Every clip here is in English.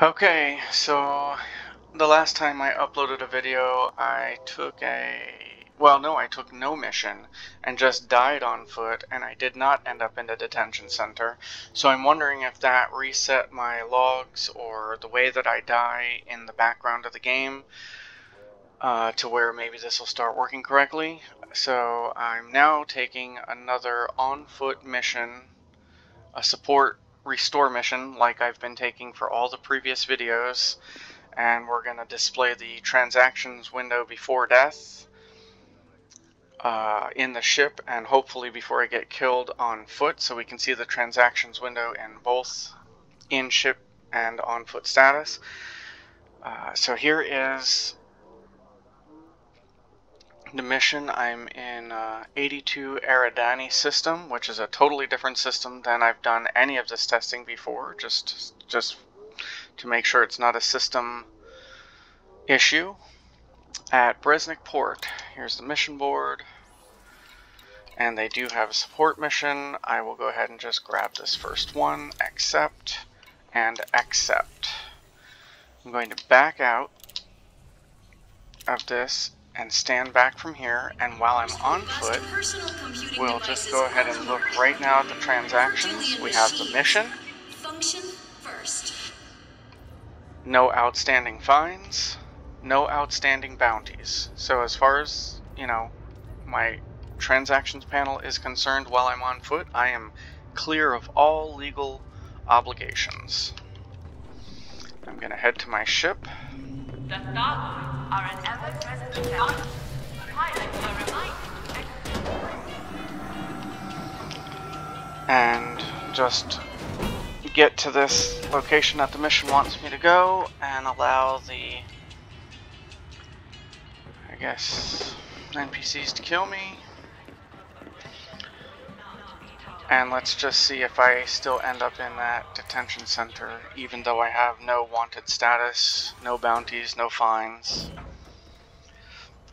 Okay, so the last time I uploaded a video, I took a... Well, no, I took no mission and just died on foot, and I did not end up in the detention center. So I'm wondering if that reset my logs or the way that I die in the background of the game uh, to where maybe this will start working correctly. So I'm now taking another on-foot mission, a support restore mission like I've been taking for all the previous videos and we're going to display the transactions window before death uh, in the ship and hopefully before I get killed on foot so we can see the transactions window in both in ship and on foot status. Uh, so here is the mission. I'm in uh, 82 Eridani system, which is a totally different system than I've done any of this testing before, just, just to make sure it's not a system issue. At Bresnik Port, here's the mission board, and they do have a support mission. I will go ahead and just grab this first one, accept, and accept. I'm going to back out of this and stand back from here and while I'm on foot we'll just go ahead and look right now at the transactions. We have the mission. Function first. No outstanding fines. No outstanding bounties. So as far as, you know, my transactions panel is concerned while I'm on foot, I am clear of all legal obligations. I'm going to head to my ship. Are an ever-present. Pilots are reminded. And just get to this location that the mission wants me to go and allow the I guess NPCs to kill me and let's just see if I still end up in that detention center, even though I have no wanted status, no bounties, no fines.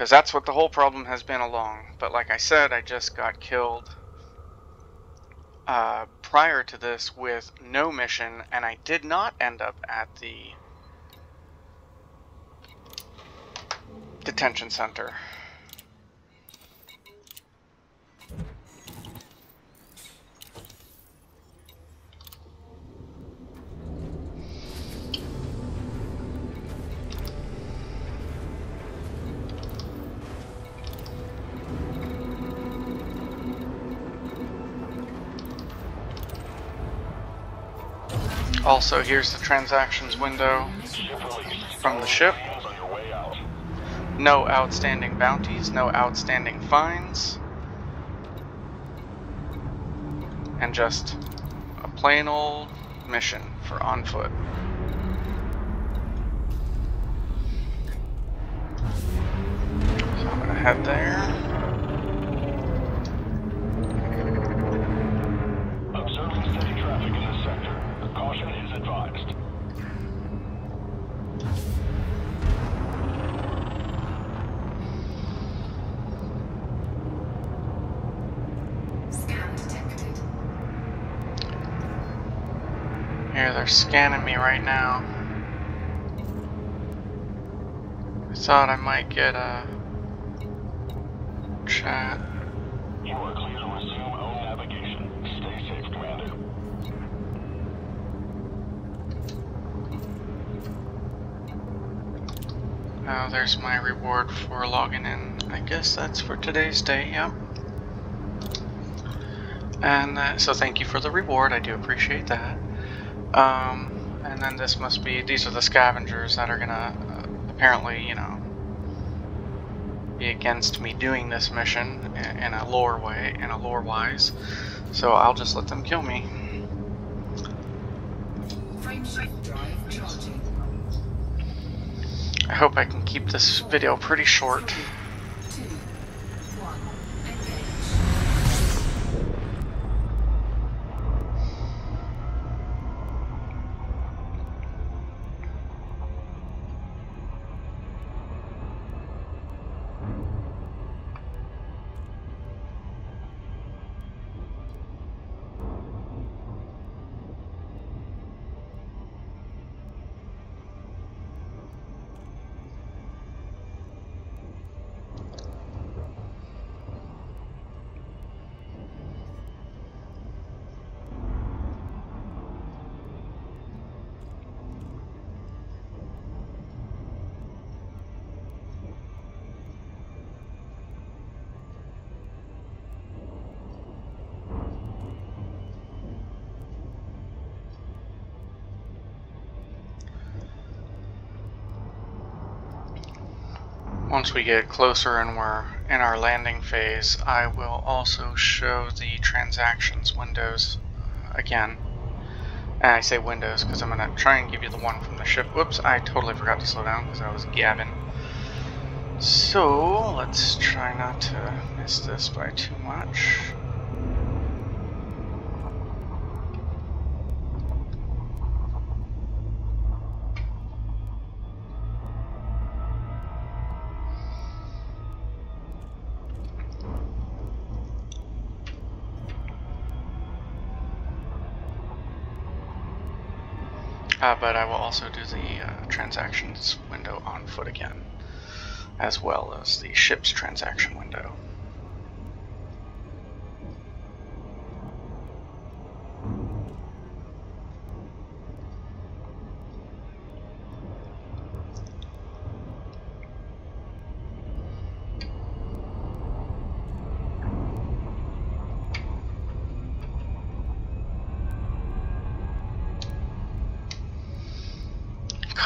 Because that's what the whole problem has been along. But like I said, I just got killed uh, prior to this with no mission, and I did not end up at the detention center. Also, here's the transactions window from the ship. No outstanding bounties, no outstanding fines. And just a plain old mission for on foot. So I'm gonna head there. Here, they're scanning me right now. I thought I might get a chat. You are clear Oh, there's my reward for logging in. I guess that's for today's day, yep. And uh, so thank you for the reward, I do appreciate that. Um, and then this must be, these are the scavengers that are gonna, uh, apparently, you know, be against me doing this mission in, a lore way, in a lore wise. So I'll just let them kill me. I hope I can keep this video pretty short. Once we get closer and we're in our landing phase, I will also show the transactions windows uh, again. And I say windows because I'm going to try and give you the one from the ship. Whoops, I totally forgot to slow down because I was gabbing. So, let's try not to miss this by too much. Uh, but I will also do the uh, transactions window on foot again, as well as the ship's transaction window.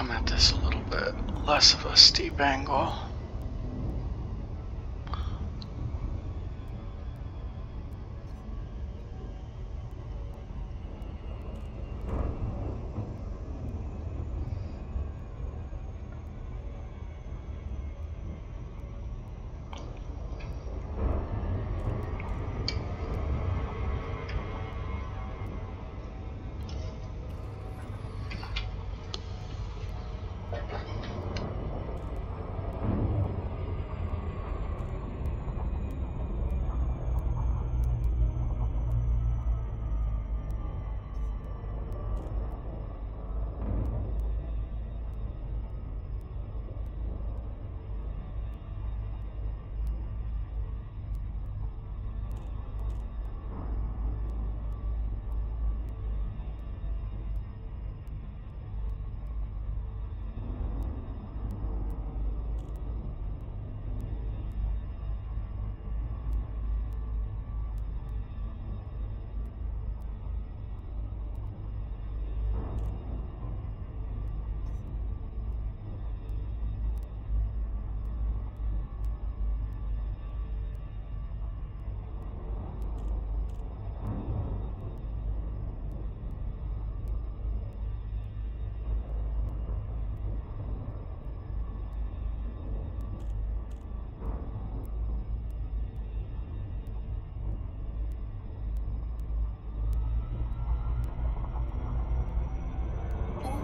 Come at this a little bit less of a steep angle.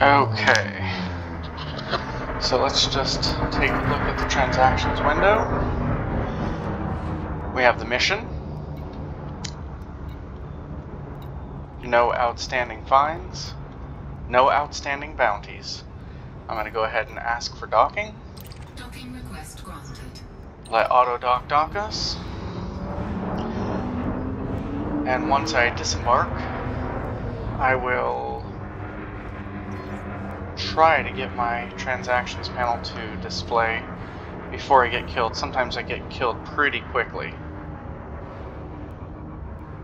Okay. So let's just take a look at the transactions window. We have the mission. No outstanding fines. No outstanding bounties. I'm going to go ahead and ask for docking. Docking request granted. Let auto dock dock us. And once I disembark, I will try to get my transactions panel to display before I get killed. Sometimes I get killed pretty quickly.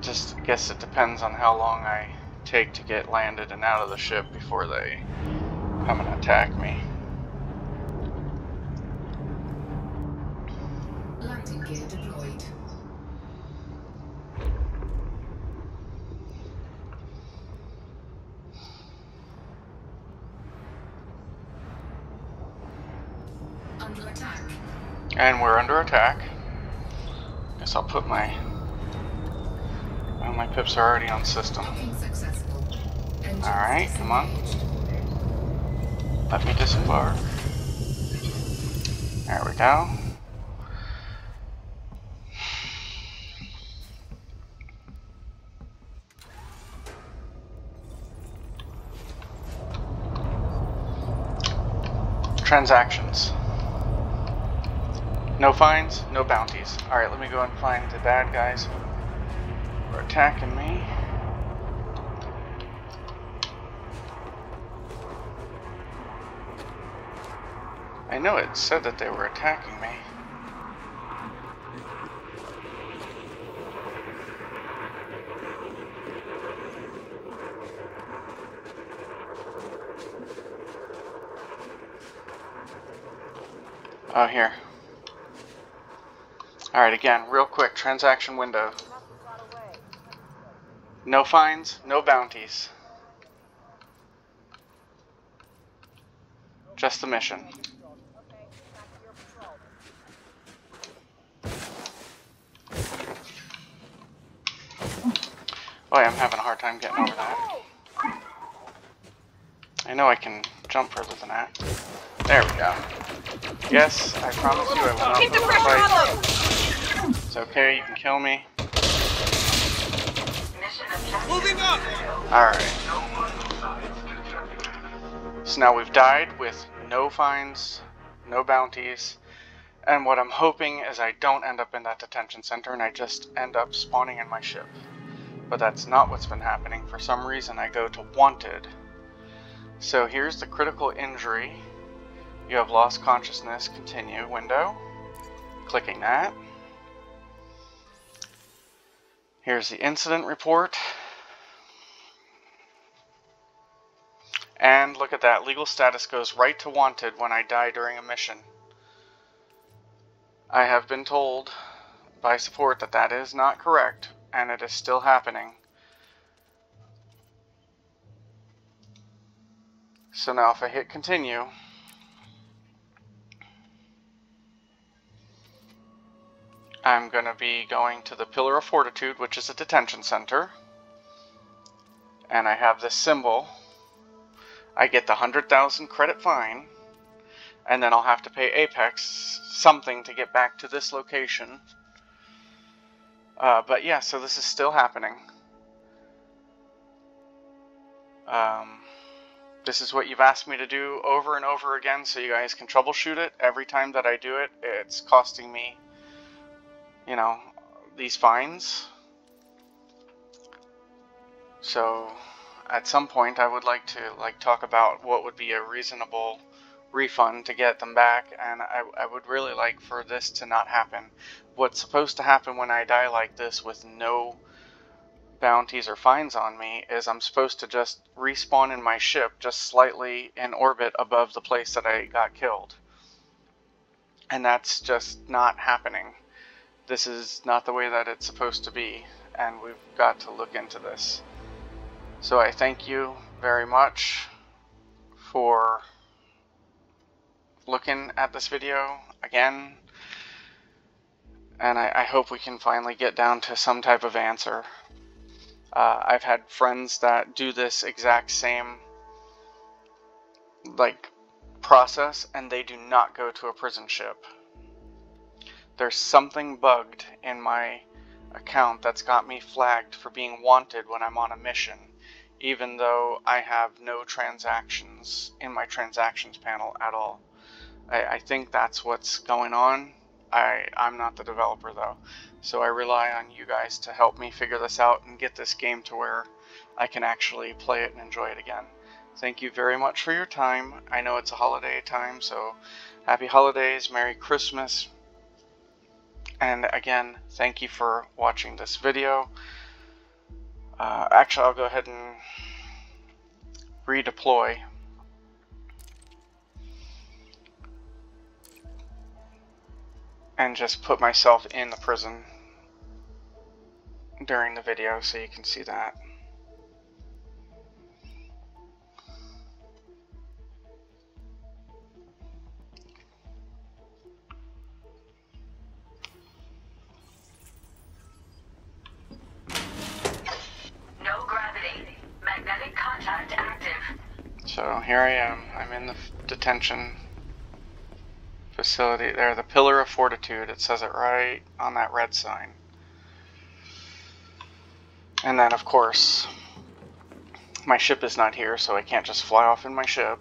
Just guess it depends on how long I take to get landed and out of the ship before they come and attack me. Landing gear deployed. Under attack. And we're under attack. Guess I'll put my... Well, my pips are already on system. Alright, come on. Let me disembark. There we go. Transactions. No fines, no bounties. Alright, let me go and find the bad guys who are attacking me. I know it said that they were attacking me. Oh, here. Alright, again, real quick, transaction window. No fines, no bounties. Just the mission. Boy, I'm having a hard time getting over that. I know I can jump further than that. There we go. Yes, I promise you I will not Keep the pressure on fight. It's okay, you can kill me. Moving up! Alright. So now we've died with no fines, no bounties, and what I'm hoping is I don't end up in that detention center and I just end up spawning in my ship. But that's not what's been happening. For some reason I go to wanted. So here's the critical injury. You have lost consciousness, continue window. Clicking that. Here's the incident report. And look at that, legal status goes right to wanted when I die during a mission. I have been told by support that that is not correct, and it is still happening. So now if I hit continue, I'm going to be going to the Pillar of Fortitude, which is a detention center. And I have this symbol. I get the 100,000 credit fine. And then I'll have to pay Apex something to get back to this location. Uh, but yeah, so this is still happening. Um, this is what you've asked me to do over and over again so you guys can troubleshoot it. Every time that I do it, it's costing me you know, these fines. So, at some point, I would like to like talk about what would be a reasonable refund to get them back, and I, I would really like for this to not happen. What's supposed to happen when I die like this with no bounties or fines on me is I'm supposed to just respawn in my ship just slightly in orbit above the place that I got killed. And that's just not happening this is not the way that it's supposed to be, and we've got to look into this. So I thank you very much for looking at this video again, and I, I hope we can finally get down to some type of answer. Uh, I've had friends that do this exact same like process, and they do not go to a prison ship there's something bugged in my account that's got me flagged for being wanted when I'm on a mission, even though I have no transactions in my transactions panel at all. I, I think that's what's going on. I, I'm not the developer though, so I rely on you guys to help me figure this out and get this game to where I can actually play it and enjoy it again. Thank you very much for your time. I know it's a holiday time, so happy holidays, Merry Christmas, and again, thank you for watching this video. Uh, actually, I'll go ahead and redeploy. And just put myself in the prison during the video so you can see that. So here I am. I'm in the detention facility. There, the Pillar of Fortitude. It says it right on that red sign. And then, of course, my ship is not here, so I can't just fly off in my ship.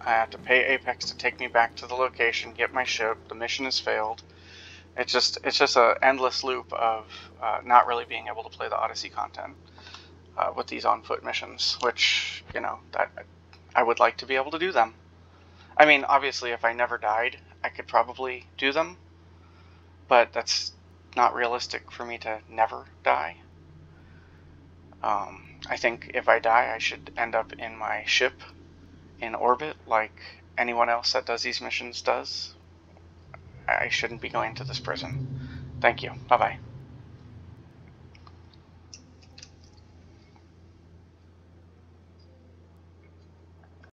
I have to pay Apex to take me back to the location, get my ship. The mission has failed. It's just it's just an endless loop of uh, not really being able to play the Odyssey content uh, with these on foot missions, which you know that I would like to be able to do them. I mean, obviously, if I never died, I could probably do them, but that's not realistic for me to never die. Um, I think if I die, I should end up in my ship in orbit like anyone else that does these missions does. I shouldn't be going to this prison. Thank you. Bye bye.